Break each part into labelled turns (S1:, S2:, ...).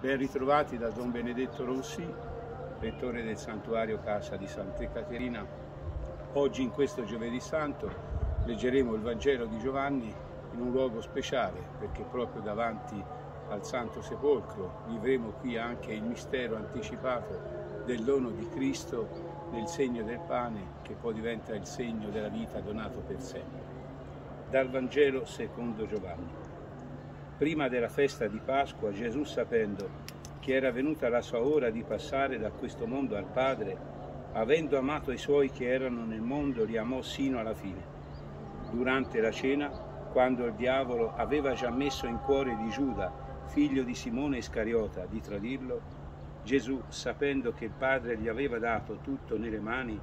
S1: Ben ritrovati da Don Benedetto Rossi, rettore del Santuario Casa di Santa Caterina. Oggi in questo Giovedì Santo leggeremo il Vangelo di Giovanni in un luogo speciale perché proprio davanti al Santo Sepolcro vivremo qui anche il mistero anticipato del dono di Cristo nel segno del pane che poi diventa il segno della vita donato per sempre. Dal Vangelo secondo Giovanni. Prima della festa di Pasqua, Gesù sapendo che era venuta la sua ora di passare da questo mondo al Padre, avendo amato i suoi che erano nel mondo, li amò sino alla fine. Durante la cena, quando il diavolo aveva già messo in cuore di Giuda, figlio di Simone Iscariota, di tradirlo, Gesù, sapendo che il Padre gli aveva dato tutto nelle mani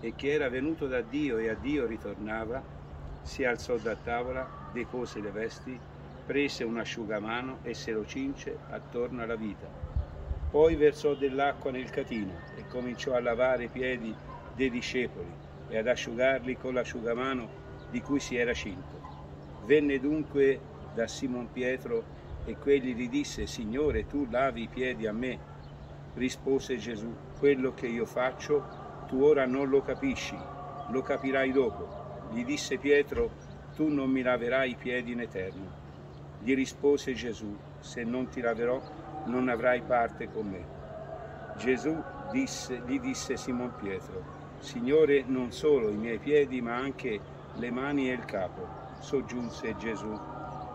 S1: e che era venuto da Dio e a Dio ritornava, si alzò da tavola, depose le vesti, prese un asciugamano e se lo cince attorno alla vita. Poi versò dell'acqua nel catino e cominciò a lavare i piedi dei discepoli e ad asciugarli con l'asciugamano di cui si era cinto. Venne dunque da Simon Pietro e quegli gli disse, Signore, tu lavi i piedi a me. Rispose Gesù, quello che io faccio tu ora non lo capisci, lo capirai dopo. Gli disse Pietro, tu non mi laverai i piedi in eterno. Gli rispose Gesù, se non ti laverò non avrai parte con me. Gesù disse, gli disse Simon Pietro, Signore non solo i miei piedi ma anche le mani e il capo. Soggiunse Gesù,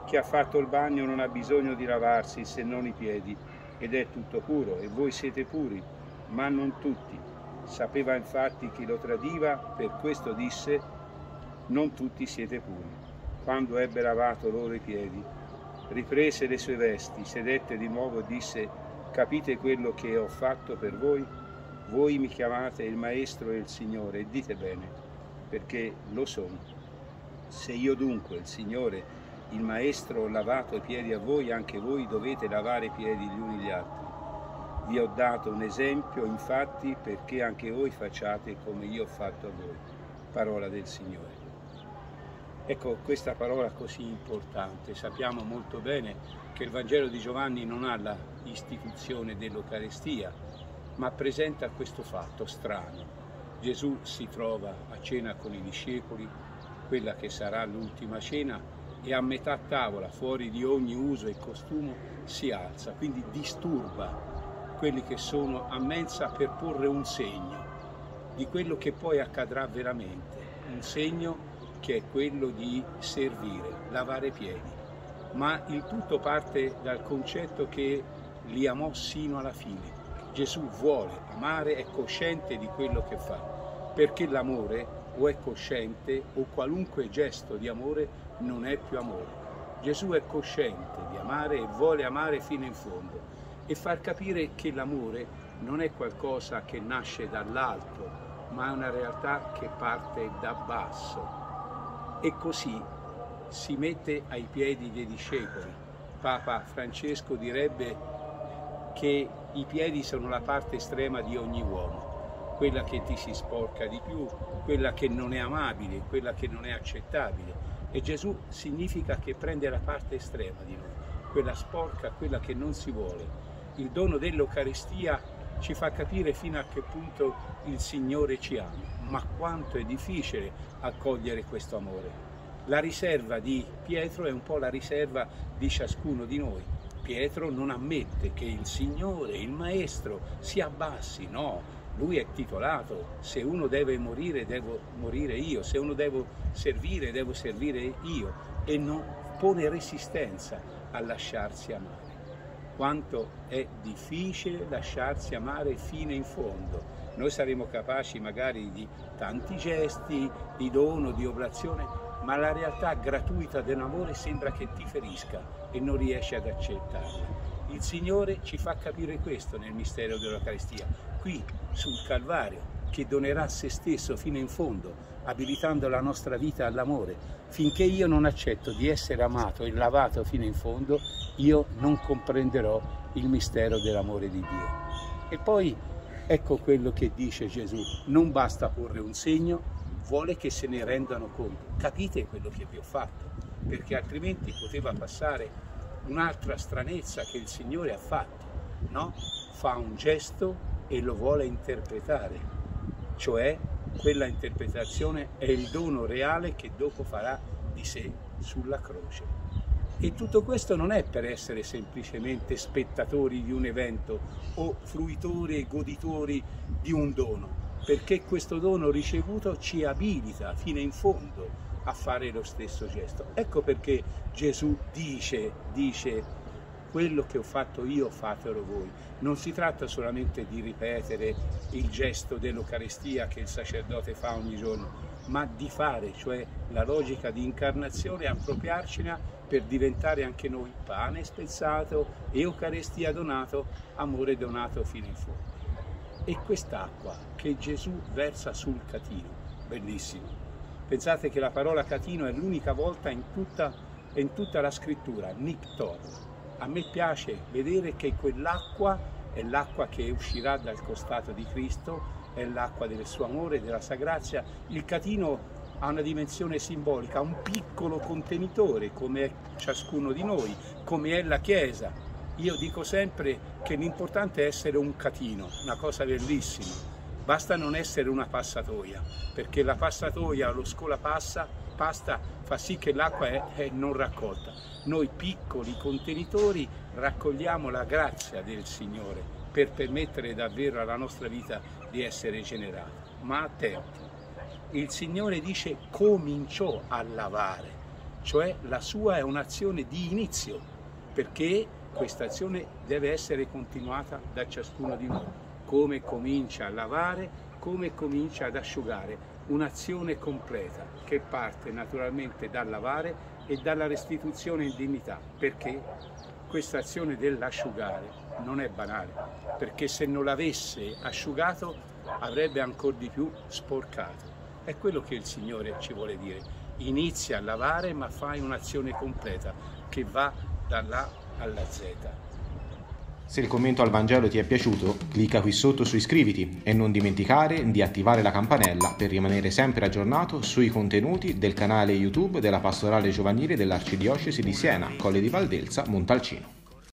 S1: chi ha fatto il bagno non ha bisogno di lavarsi se non i piedi ed è tutto puro e voi siete puri, ma non tutti. Sapeva infatti chi lo tradiva, per questo disse, non tutti siete puri. Quando ebbe lavato loro i piedi, riprese le sue vesti, sedette di nuovo e disse, capite quello che ho fatto per voi? Voi mi chiamate il Maestro e il Signore dite bene, perché lo sono. Se io dunque, il Signore, il Maestro, ho lavato i piedi a voi, anche voi dovete lavare i piedi gli uni gli altri. Vi ho dato un esempio, infatti, perché anche voi facciate come io ho fatto a voi. Parola del Signore. Ecco questa parola così importante. Sappiamo molto bene che il Vangelo di Giovanni non ha la istituzione dell'Eucarestia, ma presenta questo fatto strano. Gesù si trova a cena con i discepoli, quella che sarà l'ultima cena, e a metà tavola, fuori di ogni uso e costume, si alza, quindi disturba quelli che sono a mensa per porre un segno di quello che poi accadrà veramente, un segno che è quello di servire, lavare piedi. Ma il tutto parte dal concetto che li amò sino alla fine. Gesù vuole amare, è cosciente di quello che fa, perché l'amore o è cosciente o qualunque gesto di amore non è più amore. Gesù è cosciente di amare e vuole amare fino in fondo e far capire che l'amore non è qualcosa che nasce dall'alto, ma è una realtà che parte da basso, e così si mette ai piedi dei discepoli. Papa Francesco direbbe che i piedi sono la parte estrema di ogni uomo, quella che ti si sporca di più, quella che non è amabile, quella che non è accettabile. E Gesù significa che prende la parte estrema di noi, quella sporca, quella che non si vuole. Il dono dell'Eucaristia ci fa capire fino a che punto il Signore ci ama, ma quanto è difficile accogliere questo amore. La riserva di Pietro è un po' la riserva di ciascuno di noi. Pietro non ammette che il Signore, il Maestro, si abbassi, no, lui è titolato, se uno deve morire devo morire io, se uno devo servire devo servire io. E non pone resistenza a lasciarsi amare quanto è difficile lasciarsi amare fino in fondo. Noi saremo capaci magari di tanti gesti, di dono, di oblazione, ma la realtà gratuita dell'amore sembra che ti ferisca e non riesci ad accettarla. Il Signore ci fa capire questo nel mistero dell'Eucaristia, qui sul Calvario, che donerà se stesso fino in fondo, abilitando la nostra vita all'amore. Finché io non accetto di essere amato e lavato fino in fondo, io non comprenderò il mistero dell'amore di Dio. E poi ecco quello che dice Gesù, non basta porre un segno, vuole che se ne rendano conto. Capite quello che vi ho fatto, perché altrimenti poteva passare un'altra stranezza che il Signore ha fatto. no? Fa un gesto e lo vuole interpretare, cioè quella interpretazione è il dono reale che dopo farà di sé sulla croce. E tutto questo non è per essere semplicemente spettatori di un evento o fruitori e goditori di un dono, perché questo dono ricevuto ci abilita fino in fondo a fare lo stesso gesto. Ecco perché Gesù dice, dice quello che ho fatto io fatelo voi. Non si tratta solamente di ripetere il gesto dell'Eucaristia che il sacerdote fa ogni giorno, ma di fare, cioè la logica di incarnazione, appropriarcela per diventare anche noi pane spezzato, Eucaristia donato, amore donato fino in fondo. E quest'acqua che Gesù versa sul catino, bellissimo. Pensate che la parola catino è l'unica volta in tutta, in tutta la scrittura, nictor, a me piace vedere che quell'acqua è l'acqua che uscirà dal costato di Cristo, è l'acqua del suo amore, della sua grazia. Il catino ha una dimensione simbolica, un piccolo contenitore come è ciascuno di noi, come è la Chiesa. Io dico sempre che l'importante è essere un catino, una cosa bellissima. Basta non essere una passatoia, perché la passatoia, lo scola passa, pasta fa sì che l'acqua è, è non raccolta. Noi piccoli contenitori raccogliamo la grazia del Signore per permettere davvero alla nostra vita di essere generata. Ma attenti, il Signore dice cominciò a lavare, cioè la sua è un'azione di inizio, perché questa azione deve essere continuata da ciascuno di noi. Come comincia a lavare, come comincia ad asciugare un'azione completa che parte naturalmente dal lavare e dalla restituzione in dignità, perché questa azione dell'asciugare non è banale, perché se non l'avesse asciugato avrebbe ancora di più sporcato. È quello che il Signore ci vuole dire. Inizia a lavare ma fai un'azione completa che va dall'A alla Z.
S2: Se il commento al Vangelo ti è piaciuto, clicca qui sotto su iscriviti e non dimenticare di attivare la campanella per rimanere sempre aggiornato sui contenuti del canale YouTube della Pastorale Giovanile dell'Arcidiocesi di Siena, Colle di Valdelsa, Montalcino.